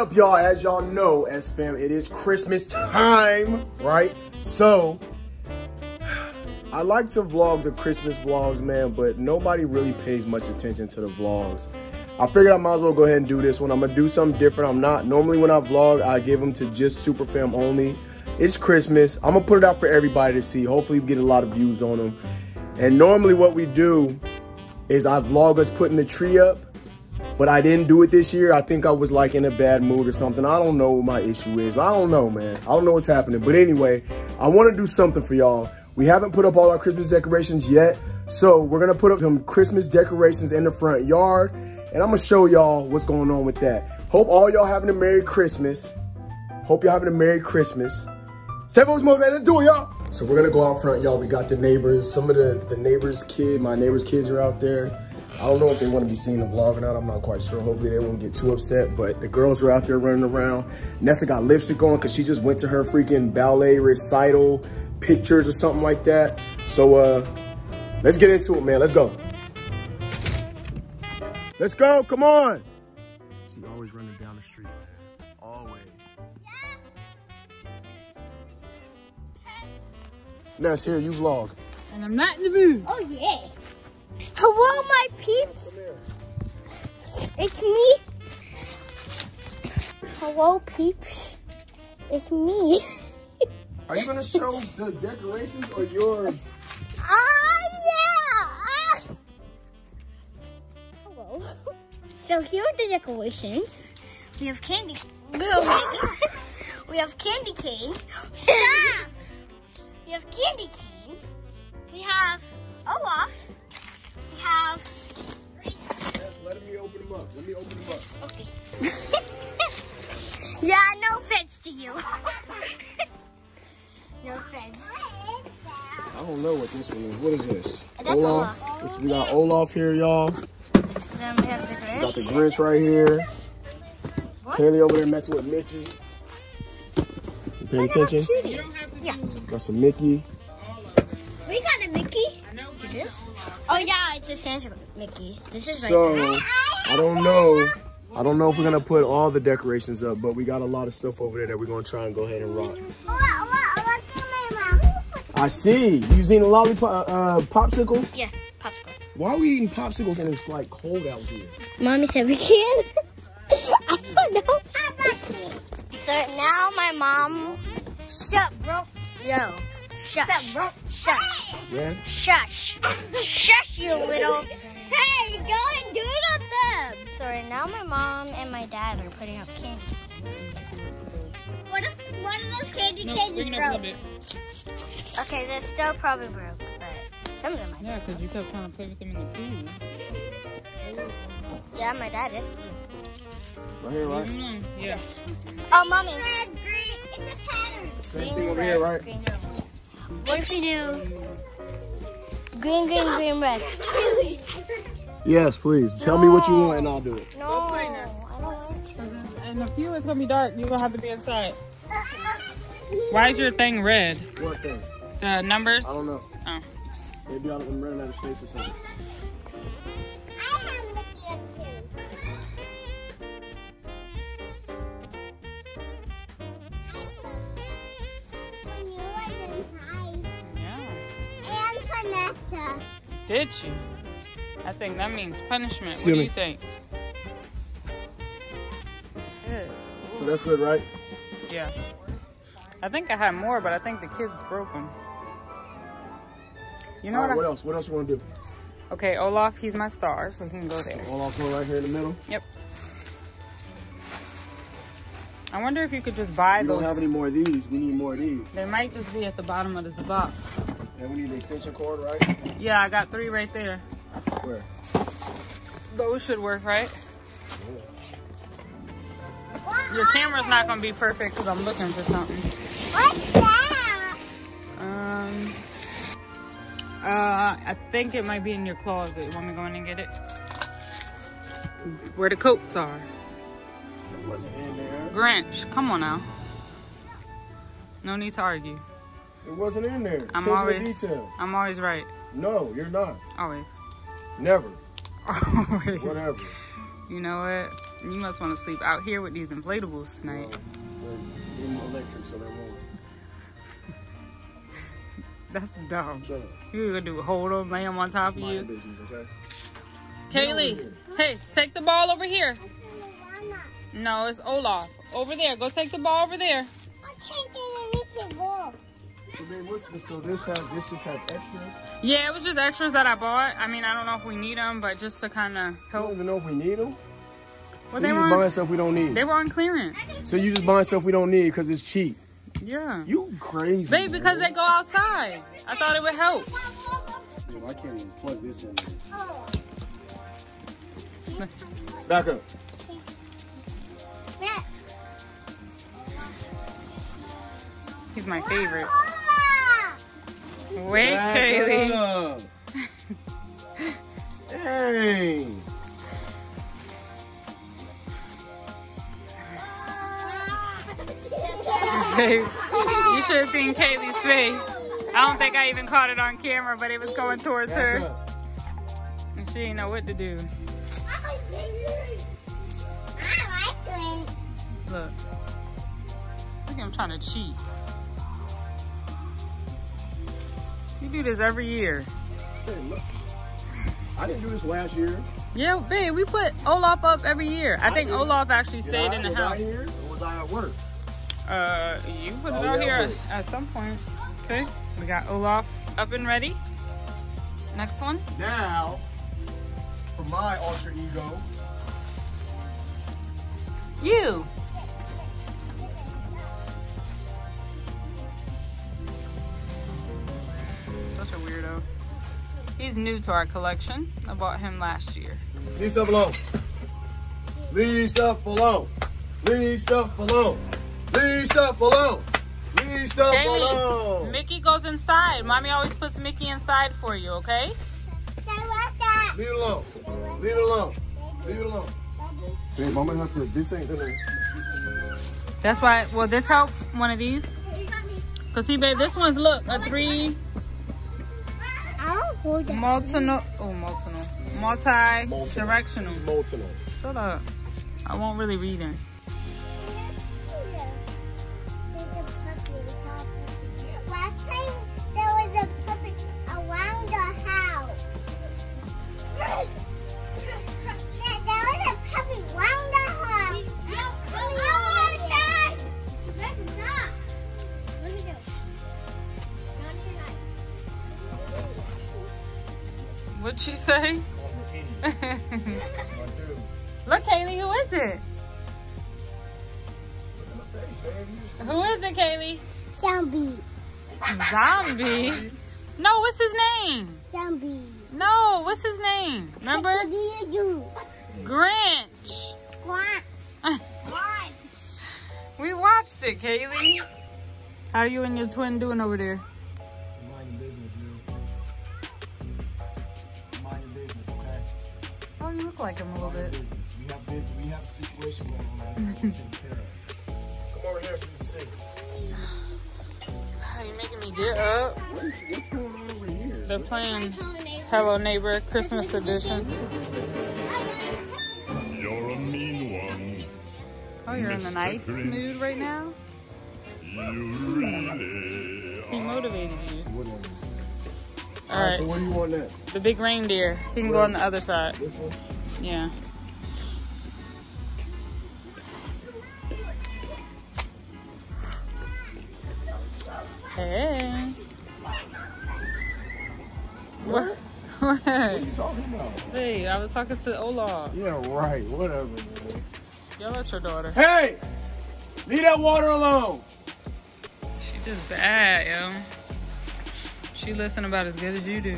up, y'all? As y'all know, as fam, it is Christmas time, right? So, I like to vlog the Christmas vlogs, man, but nobody really pays much attention to the vlogs. I figured I might as well go ahead and do this one. I'm gonna do something different. I'm not normally when I vlog, I give them to just super fam only. It's Christmas. I'm gonna put it out for everybody to see. Hopefully, we get a lot of views on them. And normally, what we do is I vlog us putting the tree up, but I didn't do it this year. I think I was like in a bad mood or something. I don't know what my issue is, but I don't know, man. I don't know what's happening. But anyway, I want to do something for y'all. We haven't put up all our Christmas decorations yet, so we're gonna put up some Christmas decorations in the front yard, and I'm gonna show y'all what's going on with that. Hope all y'all having a Merry Christmas. Hope y'all having a Merry Christmas. More, man. Let's do it, y'all. So we're gonna go out front, y'all. We got the neighbors. Some of the, the neighbors' kid, my neighbors' kids are out there. I don't know if they want to be seen the vlog or not. I'm not quite sure. Hopefully they won't get too upset, but the girls were out there running around. Nessa got lipstick on because she just went to her freaking ballet recital pictures or something like that. So uh, let's get into it, man. Let's go. Let's go. Come on. She always running down the street. Always. Yeah. Ness, here, you vlog. And I'm not in the mood. Oh yeah. Hello, my peeps. It's me. Hello, peeps. It's me. Are you gonna show the decorations or your? Ah, yeah. Ah. Hello. So here are the decorations. We have candy. we have candy canes. Stop. We have candy canes. We have a Olaf. We have. Yes, let me open them up. Let me open them up. Okay. yeah, no offense to you. no offense. I don't know what this one is. What is this? That's Olaf. This, we got Olaf here, y'all. Then we have the We got the Grinch. Grinch right here. What? Haley over there messing with Mickey. You paying attention? Yeah. Got some Mickey. Oh yeah, it's a Santa Mickey. This is right So there. I don't know. I don't know if we're gonna put all the decorations up, but we got a lot of stuff over there that we're gonna try and go ahead and rock. I see. You using a lollipop, uh, popsicle? Yeah, popsicle. Why are we eating popsicles and it's like cold out here? Mommy said we can. I don't know. So now my mom. Shut, bro. Yo. Shush. Shut, bro. Shush. Yeah. Shush. Shush, you little. Hey, go and do it on them. So right now my mom and my dad are putting up candy canes. What if one of those candy No, canes bring it up a little broke? Okay, they're still probably broke, but some of them might. Yeah, because you kept trying to play with them in the pool. Yeah, my dad is. Right here, right? Mm, yeah. Oh, mommy. Red, green, it's a pattern. Same thing over here, right? Green, red. What if we do green, green, green, red? Yes, please. Tell me what you want and I'll do it. No, I don't want to. Because in, in a few it's going to be dark. You're going to have to be inside. Why is your thing red? What thing? The numbers? I don't know. Oh. Maybe I'm running out of space or something. Did you? I think that means punishment. Excuse what do me. you think? So that's good, right? Yeah. I think I had more, but I think the kids broke them. You know All right, what? what I, else? What else you want to do? okay, Olaf, he's my star, so he can go there. All off one right here in the middle. Yep. I wonder if you could just buy We don't have any more of these. We need more of these. They might just be at the bottom of this box. And we need the extension cord, right? Yeah, I got three right there. Where? Those should work, right? Your camera's not gonna be perfect because I'm looking for something. What's that? Um, uh, I think it might be in your closet. You Want me to go in and get it? Where the coats are. It wasn't in there. Grinch, come on now. No need to argue. It wasn't in there. I'm Attention to always, detail. I'm always right. No, you're not. Always. Never. Always. Whatever. You know what? You must want to sleep out here with these inflatables tonight. They're electric, so they're won't. That's dumb. Shut up. You gonna do hold them, lay them on top of Mind your you? business, okay? Kaylee, hey, take the ball over here. No, it's Olaf. Over there. Go take the ball over there. So, this has this just has extras. Yeah, it was just extras that I bought. I mean, I don't know if we need them, but just to kind of I don't help. even know if we need them. Well, so they were just buying stuff we don't need. they were on clearance. So you just buying stuff we don't need because it's cheap. Yeah. You crazy? Babe, because they go outside. I thought it would help. Dude, I can't even plug this in. Oh. Back up. He's my favorite. Mama! Wait, Back Kaylee. up. Dang. You should have seen Kaylee's face. I don't think I even caught it on camera, but it was going towards her. And she didn't know what to do. I like it. Look. Look at him trying to cheat. Do this every year. Hey, look. I didn't do this last year. Yeah, babe, we put Olaf up every year. I think did. Olaf actually stayed I- in the was house. I here or was I at work? Uh, you put it Oh, out yeah, here at, at some point. Okay, we got Olaf up and ready. Next one. Now, for my alter ego, You. He's new to our collection. I bought him last year. leave stuff alone. Leave stuff alone. Leave stuff alone. Leave stuff alone. Leave stuff Kaylee, alone. Mickey goes inside. Mommy always puts Mickey inside for you, okay? Leave it alone. Leave it alone. Leave it alone. Babe, I'm gonna have to. This ain't gonna. That's why, well, this helps one of these. Cause see, babe, this one's, look, a three I'll hold multi, oh, multi, multi-directional. Molten. Shut up. I won't really read it. Say? Look, Kaylee, who is it? Who is it, Kaylee? Zombie. Zombie. No, what's his name? Zombie. No, what's his name? Remember? What do you do? Grinch. What? What? We watched it, Kaylee. How are you and your twin doing over there? Like him a little bit. We have this. We have a situation going on. that we have to take care of. Come over here so you can see. Are you making me get up? What's going on over here? They're playing Hello Neighbor Christmas edition. You're a mean one. Oh, you're in a Mr. nice Grinch. mood right now? You really He motivated you. Whatever. All All right. So what do you want next? the big reindeer. He can go on the other side. This one. Yeah. Hey. What? What? What are you talking about? Hey, I was talking to Olaf. Yeah, right. Whatever, man. Yell at your daughter. Hey! Leave that water alone. She just bad, yo. She listen about as good as you do.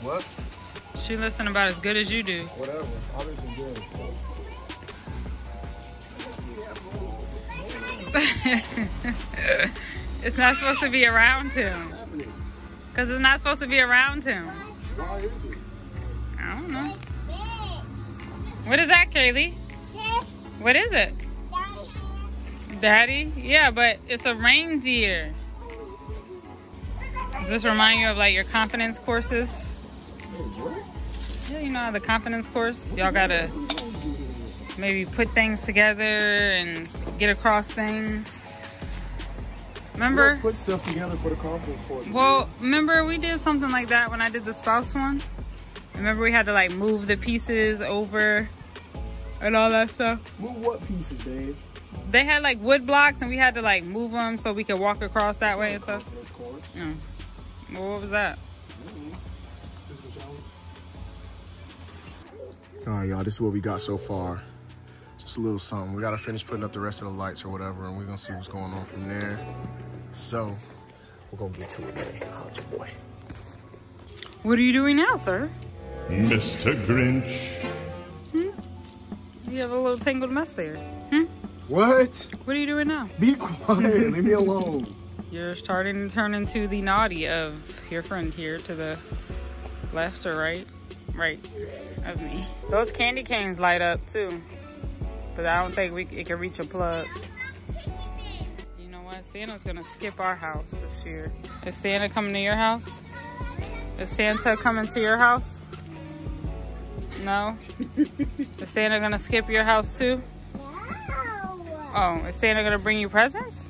What? She listen about as good as you do. Whatever. I'll listen good. it's not supposed to be around him. Because it's not supposed to be around him. Why is it? I don't know. What is that, Kaylee? What is it? Daddy? Yeah, but it's a reindeer. Does this remind you of like your confidence courses? Yeah, you know the confidence course? Y'all gotta maybe put things together and get across things. Remember? Put stuff together for the confidence course. Well, remember we did something like that when I did the spouse one? Remember we had to like move the pieces over and all that stuff? Move what pieces, babe? They had like wood blocks and we had to like move them so we could walk across that way and stuff. Course. Yeah. Well, what was that? All right, y'all, this is what we got so far. Just a little something. We gotta finish putting up the rest of the lights or whatever, and we're gonna see what's going on from there. So, we're gonna get to it, man. How's your boy? What are you doing now, sir? Mr. Grinch. You have a little tangled mess there. Hmm? What? What are you doing now? Be quiet. Leave me alone. You're starting to turn into the naughty of your friend here to the left or right? Right of me. Those candy canes light up too. But I don't think we it can reach a plug. You know what? Santa's gonna skip our house this year. Is Santa coming to your house? Is Santa coming to your house? No? Is Santa gonna skip your house too? Oh, is Santa gonna bring you presents?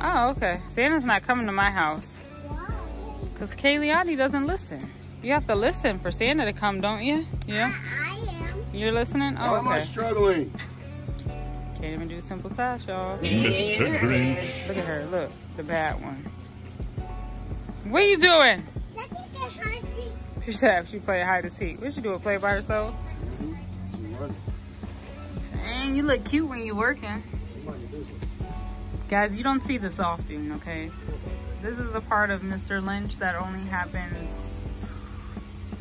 Oh, okay. Santa's not coming to my house. Because Kayleani doesn't listen. You have to listen for Santa to come, don't you? Yeah? I am. You're listening? Oh, Why Oh, am I okay. struggling? Can't even do simple tasks, y'all. Mr. Grinch. Look at her. Look. The bad one. What are you doing? She said she played hide and seek. What she do? A play by herself? Dang, you look cute when you're working. Guys, you don't see this often, okay? This is a part of Mr. Lynch that only happens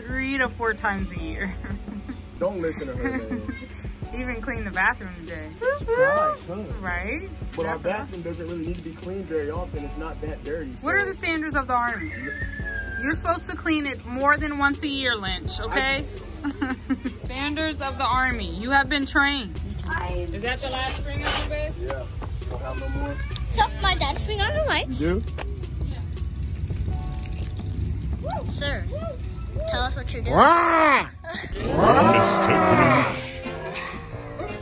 three to four times a year. Don't listen to her, man. Even clean the bathroom today. Surprise, huh? Right? But our That's- bathroom doesn't really need to be cleaned very often. It's not that dirty. So. What are the standards of the army? You're supposed to clean it more than once a year, Lynch, okay? standards of the army. You have been trained. Is that the last string of it, babe? Yeah. Don't have no more. So my dad's swing on the lights. Do? Yeah. Sir, tell us what you're doing. Mr. Grinch.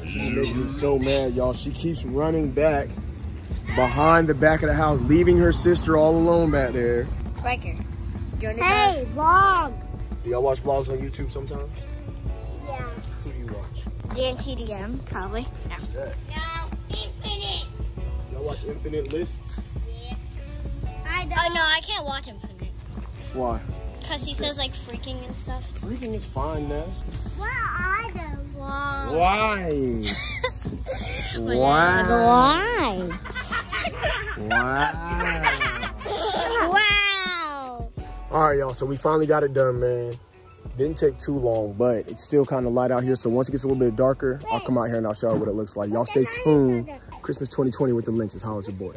She's making me so mad, y'all. She keeps running back behind the back of the house, leaving her sister all alone back there. Riker, you're Hey, vlog. Do y'all watch vlogs on YouTube sometimes? Yeah. Who do you watch? DanTDM, probably. No. Yeah. No, Infinite. Y'all watch Infinite Lists? I oh, don't. Oh no, I can't watch Infinite. Why? Because he says like freaking and stuff. Freaking is fine, Ness. What are the vlogs? Why? Why? Why? Wow. wow. All right, y'all. So we finally got it done, man. Didn't take too long, but it's still kind of light out here. So once it gets a little bit darker, I'll come out here and I'll show you what it looks like. Y'all stay tuned. Christmas 2020 with the Lynches. How's your boy?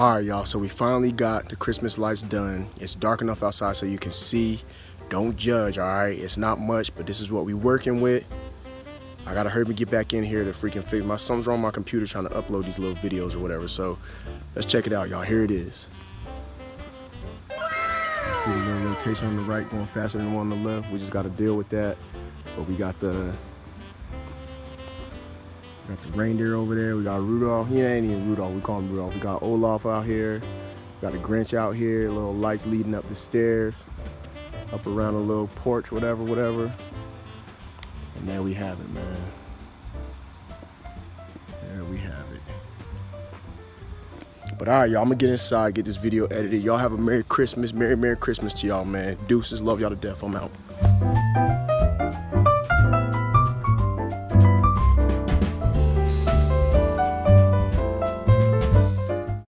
All right, y'all. So we finally got the Christmas lights done. It's dark enough outside so you can see. Don't judge, all right? It's not much, but this is what we working with. I gotta hurry me get back in here to freaking fix my something's wrong my computer trying to upload these little videos or whatever. So let's check it out, y'all. Here it is. See the little rotation on the right going faster than the one on the left. We just got to deal with that. But we got the got the reindeer over there. We got Rudolph. He ain't even Rudolph. We call him Rudolph. We got Olaf out here. We got the Grinch out here. Little lights leading up the stairs, up around a little porch, whatever, whatever. And there we have it, man. There we have it. But all right, y'all, I'm gonna get inside, get this video edited. Y'all have a Merry Christmas, Merry, Merry Christmas to y'all, man. Deuces, love y'all to death. I'm out.